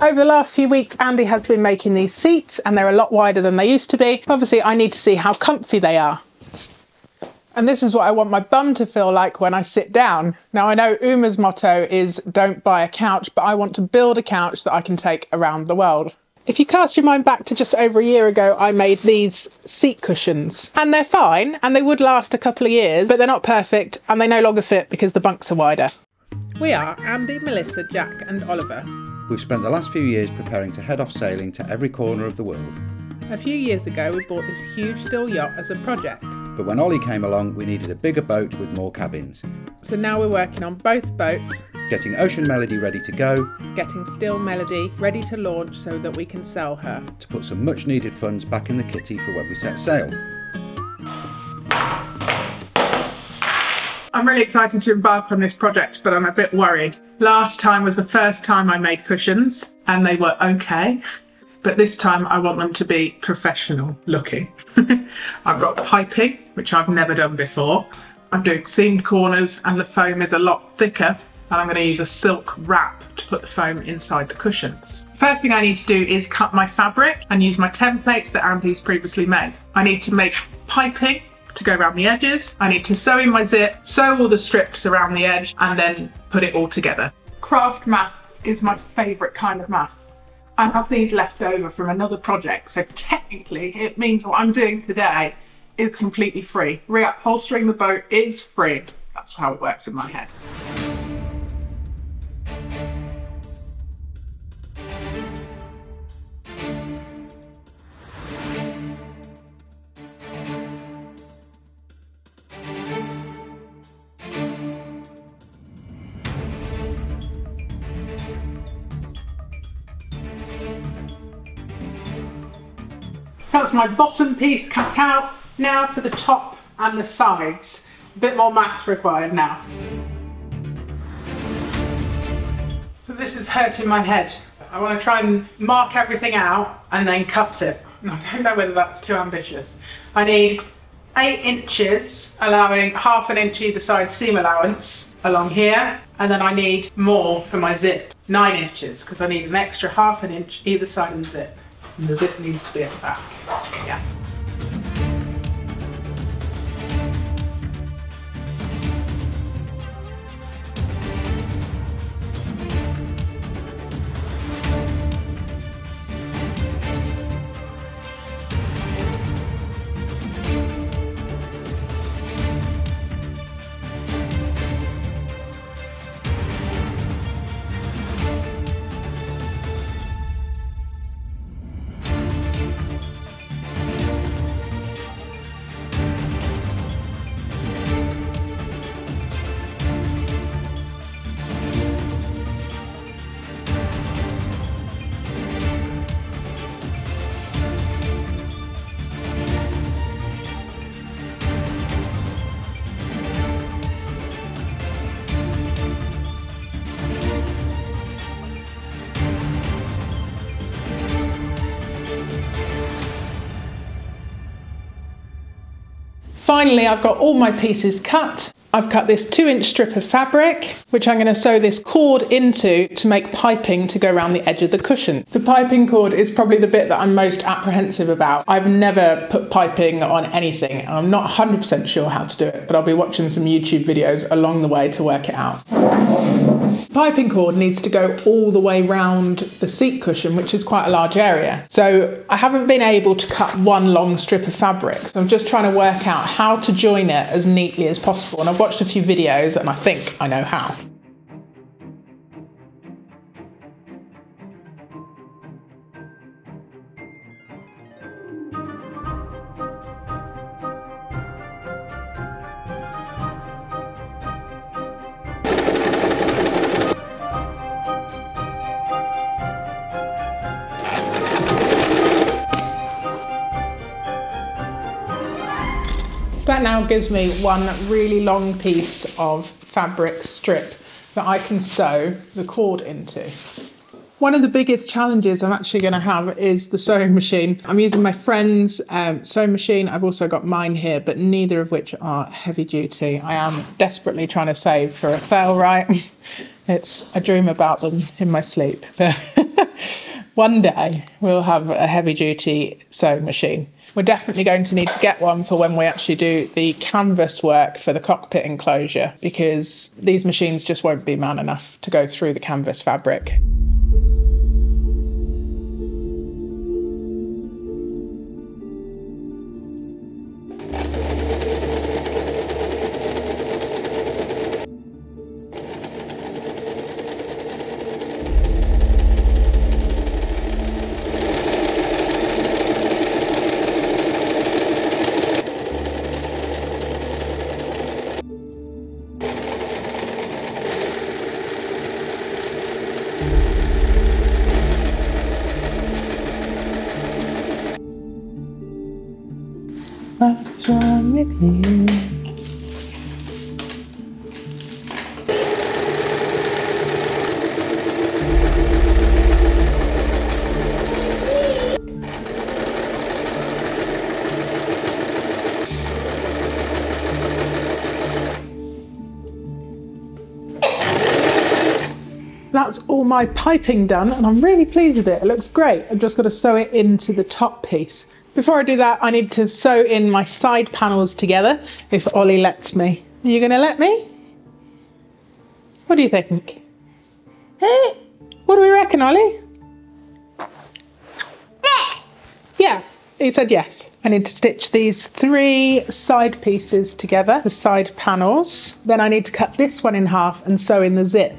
Over the last few weeks, Andy has been making these seats and they're a lot wider than they used to be. Obviously, I need to see how comfy they are. And this is what I want my bum to feel like when I sit down. Now, I know Uma's motto is don't buy a couch, but I want to build a couch that I can take around the world. If you cast your mind back to just over a year ago, I made these seat cushions and they're fine and they would last a couple of years, but they're not perfect and they no longer fit because the bunks are wider. We are Andy, Melissa, Jack, and Oliver. We've spent the last few years preparing to head off sailing to every corner of the world. A few years ago, we bought this huge steel yacht as a project. But when Ollie came along, we needed a bigger boat with more cabins. So now we're working on both boats, Getting Ocean Melody ready to go getting Steel Melody ready to launch so that we can sell her. to put some much needed funds back in the kitty for when we set sail. I'm really excited to embark on this project, but I'm a bit worried. Last time was the first time I made cushions, and they were okay. But this time I want them to be professional looking. I've got piping, which I've never done before. I'm doing seamed corners, and the foam is a lot thicker. And I'm going to use a silk wrap to put the foam inside the cushions. First thing I need to do is cut my fabric and use my templates that Andy's previously made. I need to make piping to go around the edges. I need to sew in my zip, sew all the strips around the edge, and then put it all together. Craft math is my favourite kind of math. I have these left over from another project, so technically it means what I'm doing today is completely free. Reupholstering the boat is free. That's how it works in my head. My bottom piece cut out. Now for the top and the sides. A bit more maths required now. So this is hurting my head. I want to try and mark everything out and then cut it. I don't know whether that's too ambitious. I need eight inches, allowing half an inch either side seam allowance along here. And then I need more for my zip, nine inches, because I need an extra half an inch either side of the zip. The zip needs to be at the back. Yeah. Finally, I've got all my pieces cut. I've cut this two inch strip of fabric, which I'm going to sew this cord into to make piping to go around the edge of the cushion. The piping cord is probably the bit that I'm most apprehensive about. I've never put piping on anything. I'm not 100% sure how to do it, but I'll be watching some YouTube videos along the way to work it out. The piping cord needs to go all the way round the seat cushion, which is quite a large area. So I haven't been able to cut one long strip of fabric. So I'm just trying to work out how to join it as neatly as possible. And I've watched a few videos and I think I know how. Gives me one really long piece of fabric strip that I can sew the cord into. One of the biggest challenges I'm actually going to have is the sewing machine. I'm using my friend's um, sewing machine. I've also got mine here, but neither of which are heavy duty. I am desperately trying to save for a Sailrite? It's I dream about them in my sleep. But One day we'll have a heavy duty sewing machine. We're definitely going to need to get one for when we actually do the canvas work for the cockpit enclosure because these machines just won't be man enough to go through the canvas fabric. What's wrong with you? That's all my piping done and I'm really pleased with it. It looks great. I've just got to sew it into the top piece. Before I do that, I need to sew in my side panels together if Ollie lets me. Are you going to let me? What do you think? Eh? What do we reckon, Ollie? Yeah, he said yes. I need to stitch these three side pieces together, the side panels. Then I need to cut this one in half and sew in the zip.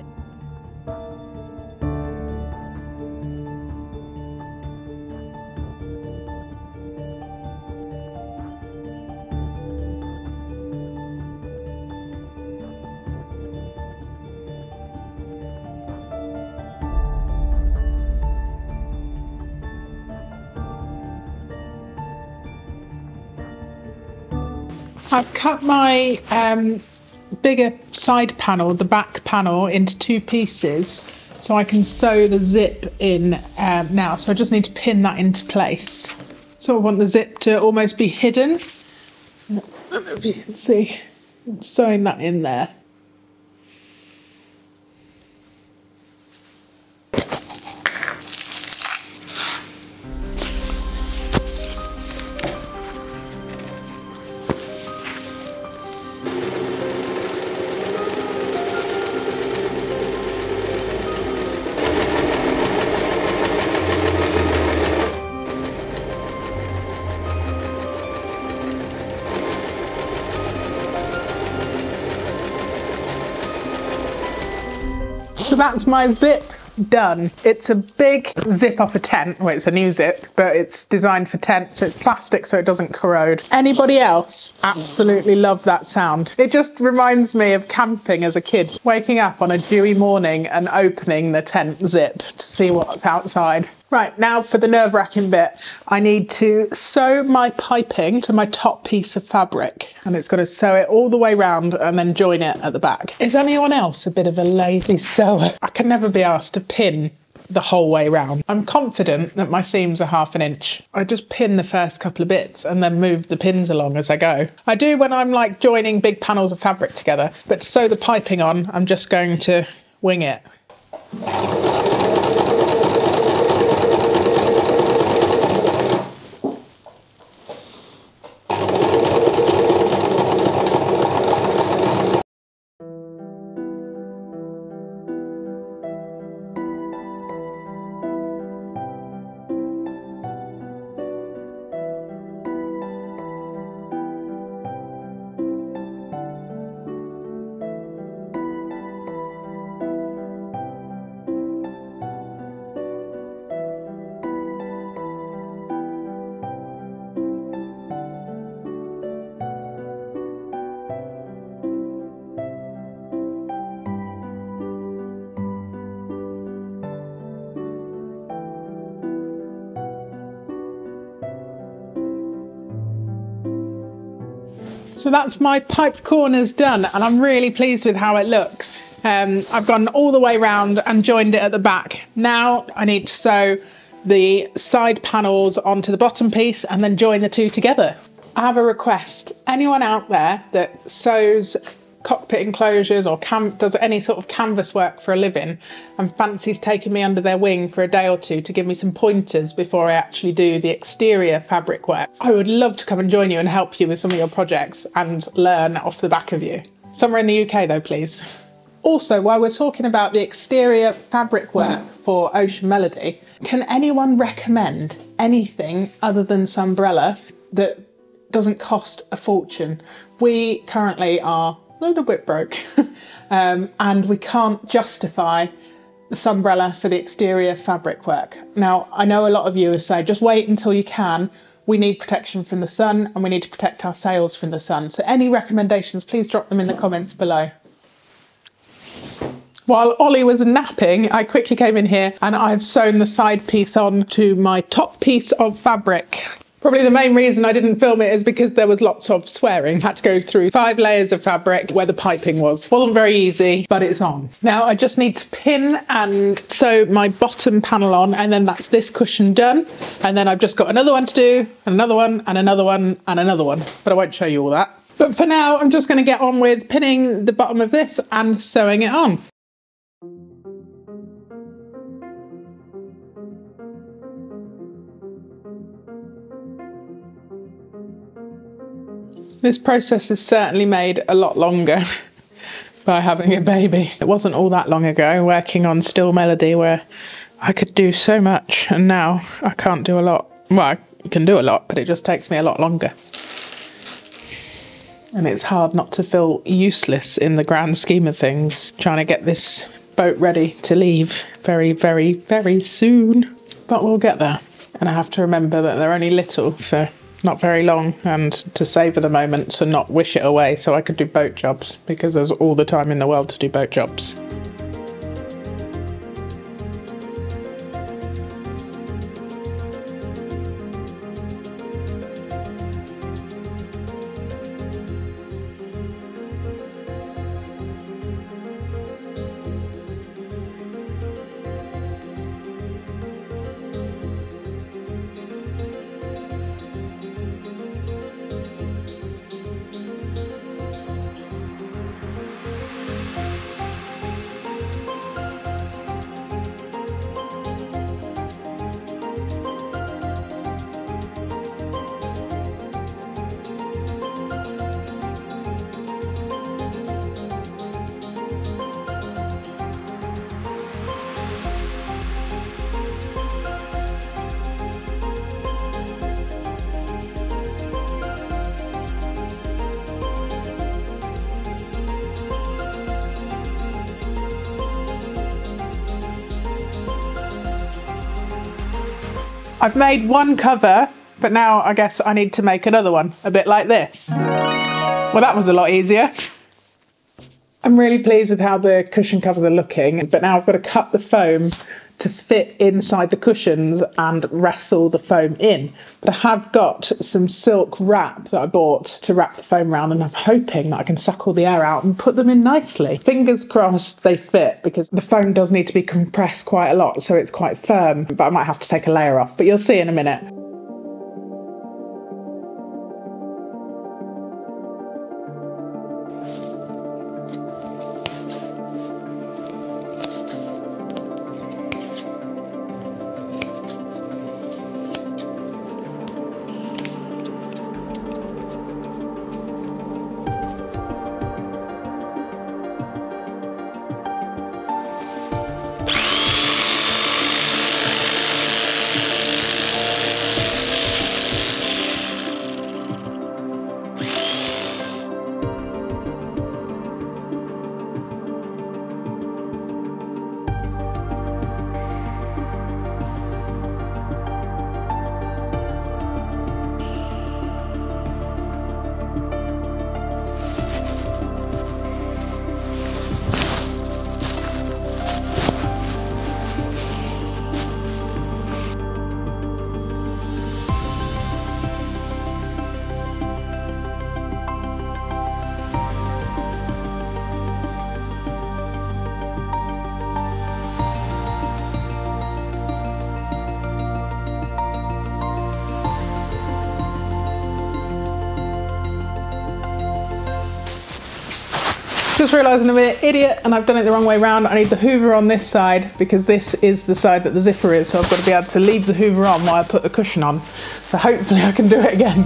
I've cut my um, bigger side panel, the back panel, into two pieces so I can sew the zip in um, now. So I just need to pin that into place. So I want the zip to almost be hidden. I don't know if you can see. I'm sewing that in there. That's my zip done. It's a big zip off a tent. Well, it's a new zip, but it's designed for tents, so it's plastic so it doesn't corrode. Anybody else absolutely love that sound. It just reminds me of camping as a kid, waking up on a dewy morning and opening the tent zip to see what's outside. Right, now for the nerve wracking bit. I need to sew my piping to my top piece of fabric and it's got to sew it all the way round and then join it at the back. Is anyone else a bit of a lazy sewer? I can never be asked to pin the whole way round. I'm confident that my seams are half an inch. I just pin the first couple of bits and then move the pins along as I go. I do when I'm like joining big panels of fabric together, but to sew the piping on, I'm just going to wing it. So that's my pipe corners done and I'm really pleased with how it looks. Um, I've gone all the way around and joined it at the back. Now I need to sew the side panels onto the bottom piece and then join the two together. I have a request. Anyone out there that sews cockpit enclosures or does any sort of canvas work for a living and fancies taking me under their wing for a day or two to give me some pointers before I actually do the exterior fabric work, I would love to come and join you and help you with some of your projects and learn off the back of you. Somewhere in the UK though, please. Also, while we're talking about the exterior fabric work for Ocean Melody, can anyone recommend anything other than Sunbrella that doesn't cost a fortune? We currently are little bit broke um, and we can't justify the Sunbrella for the exterior fabric work. Now, I know a lot of you are saying just wait until you can. We need protection from the sun and we need to protect our sails from the sun. So, any recommendations, please drop them in the comments below. While Ollie was napping, I quickly came in here and I've sewn the side piece on to my top piece of fabric. Probably the main reason I didn't film it is because there was lots of swearing. Had to go through five layers of fabric where the piping was. Wasn't very easy, but it's on. Now I just need to pin and sew my bottom panel on and then that's this cushion done. And then I've just got another one to do, another one, and another one, and another one. But I won't show you all that. But for now, I'm just going to get on with pinning the bottom of this and sewing it on. This process is certainly made a lot longer by having a baby. It wasn't all that long ago working on Steel Melody where I could do so much and now I can't do a lot. Well, I can do a lot, but it just takes me a lot longer. And it's hard not to feel useless in the grand scheme of things, trying to get this boat ready to leave very, very, very soon. But we'll get there. And I have to remember that they're only little for not very long and to savour the moment to not wish it away so I could do boat jobs because there's all the time in the world to do boat jobs. I've made one cover, but now I guess I need to make another one, a bit like this. Well, that was a lot easier. I'm really pleased with how the cushion covers are looking, but now I've got to cut the foam to fit inside the cushions and wrestle the foam in. But I have got some silk wrap that I bought to wrap the foam around, and I'm hoping that I can suck all the air out and put them in nicely. Fingers crossed they fit because the foam does need to be compressed quite a lot, so it's quite firm, but I might have to take a layer off. But you'll see in a minute. Just realised I'm an idiot and I've done it the wrong way around. I need the hoover on this side because this is the side that the zipper is. So I've got to be able to leave the hoover on while I put the cushion on. So hopefully I can do it again.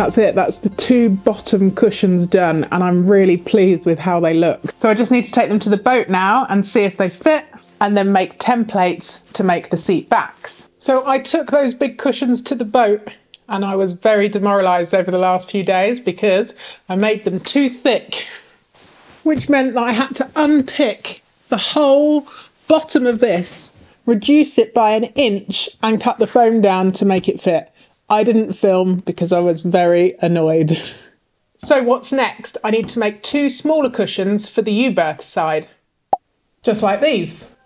That's it, that's the two bottom cushions done and I'm really pleased with how they look. So I just need to take them to the boat now and see if they fit and then make templates to make the seat backs. So I took those big cushions to the boat and I was very demoralised over the last few days because I made them too thick, which meant that I had to unpick the whole bottom of this, reduce it by an inch and cut the foam down to make it fit. I didn't film because I was very annoyed. so what's next? I need to make two smaller cushions for the U-berth side. Just like these.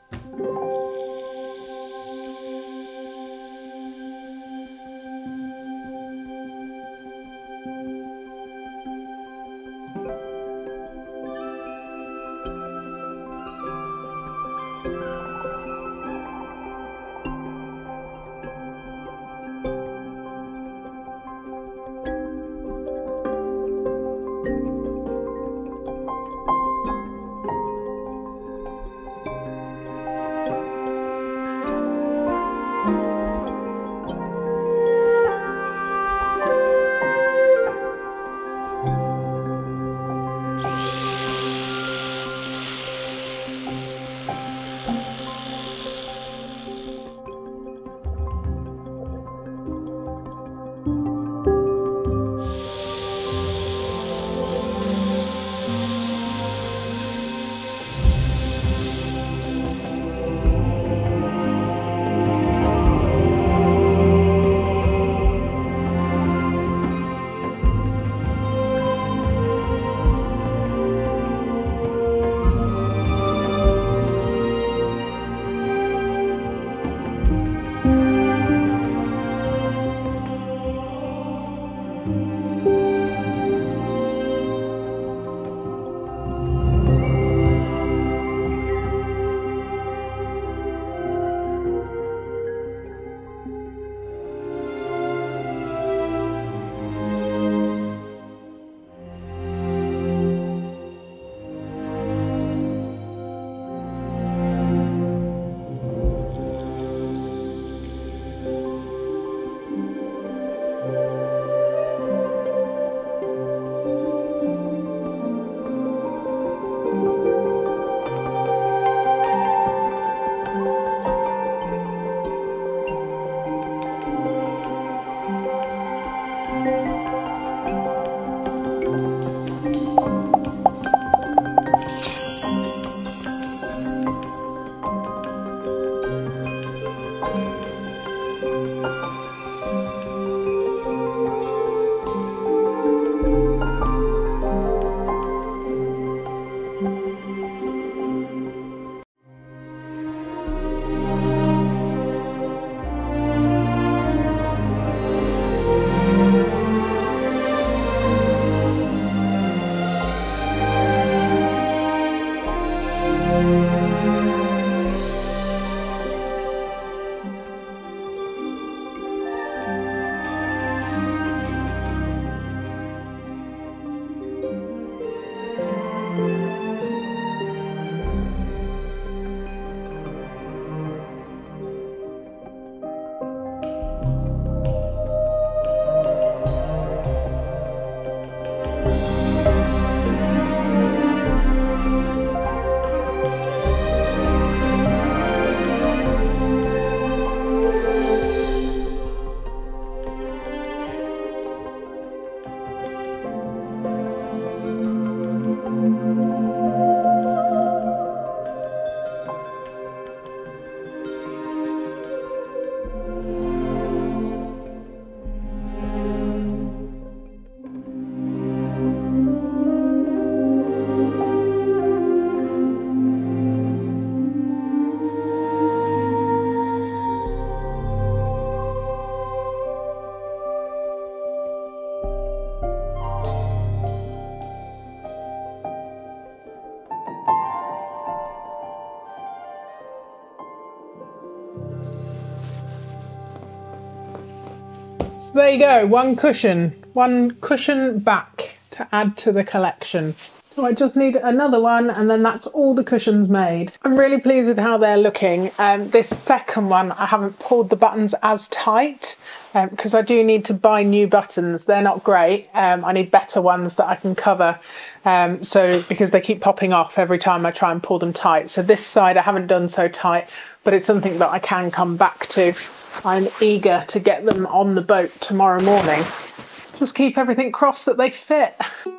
There you go, one cushion, one cushion back to add to the collection. So I just need another one and then that's all the cushions made. I'm really pleased with how they're looking. Um, this second one, I haven't pulled the buttons as tight because um, I do need to buy new buttons. They're not great. Um, I need better ones that I can cover. Um, so because they keep popping off every time I try and pull them tight. So this side I haven't done so tight, but it's something that I can come back to. I'm eager to get them on the boat tomorrow morning. Just keep everything crossed that they fit.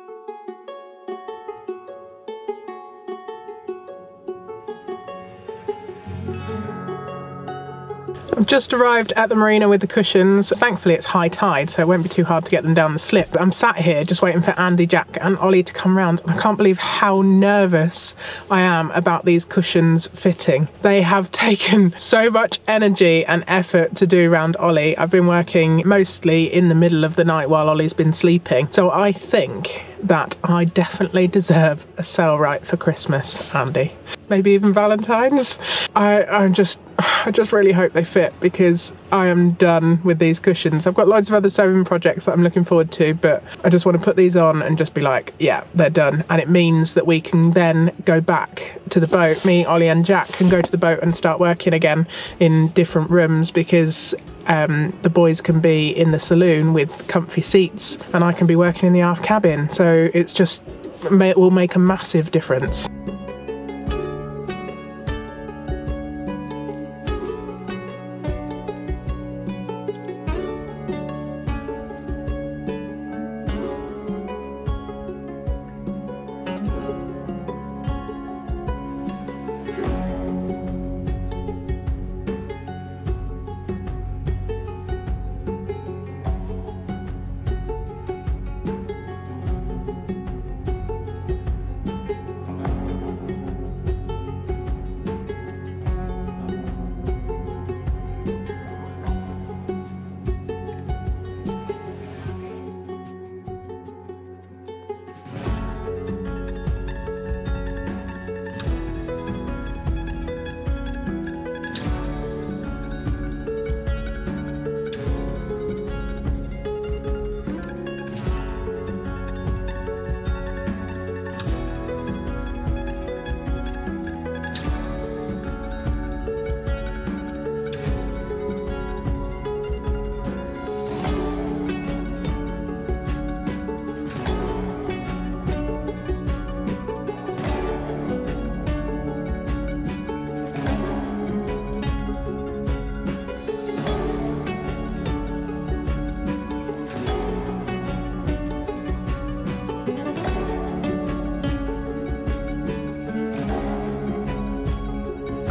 I've just arrived at the marina with the cushions. Thankfully it's high tide so it won't be too hard to get them down the slip. I'm sat here just waiting for Andy, Jack and Ollie to come round. I can't believe how nervous I am about these cushions fitting. They have taken so much energy and effort to do around Ollie. I've been working mostly in the middle of the night while Ollie's been sleeping. So I think that I definitely deserve a Sailrite for Christmas, Andy. Maybe even Valentine's. I, I just I just really hope they fit because I am done with these cushions. I've got loads of other sewing projects that I'm looking forward to, but I just want to put these on and just be like, yeah, they're done. And it means that we can then go back to the boat. Me, Ollie, and Jack can go to the boat and start working again in different rooms because um, the boys can be in the saloon with comfy seats and I can be working in the aft cabin. So it's just, it will make a massive difference.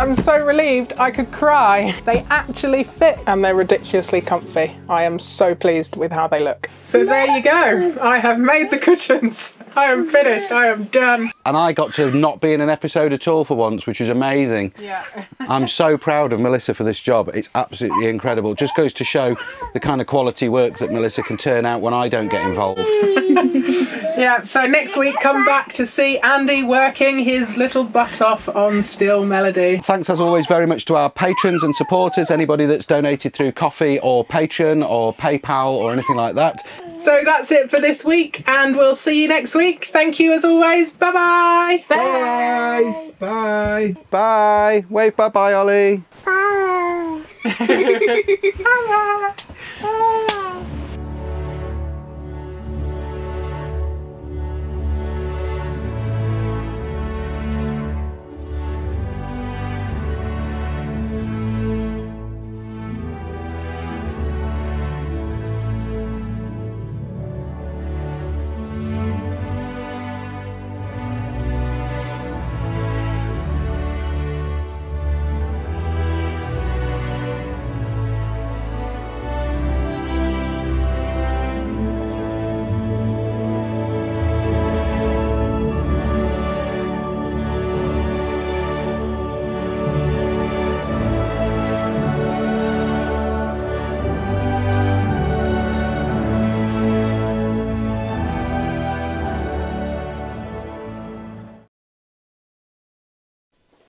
I'm so relieved I could cry. They actually fit and they're ridiculously comfy. I am so pleased with how they look. So there you go. I have made the cushions. I am finished. I am done. And I got to not be in an episode at all for once, which is amazing. Yeah. I'm so proud of Melissa for this job. It's absolutely incredible. It just goes to show the kind of quality work that Melissa can turn out when I don't get involved. yeah, so next week come back to see Andy working his little butt off on Steel Melody. Thanks as always very much to our patrons and supporters, anybody that's donated through Ko-fi or Patreon or PayPal or anything like that. So that's it for this week, and we'll see you next week. Thank you as always. Bye-bye. Bye. Bye. Bye. Bye. Wave bye-bye, Ollie. Bye. bye. bye.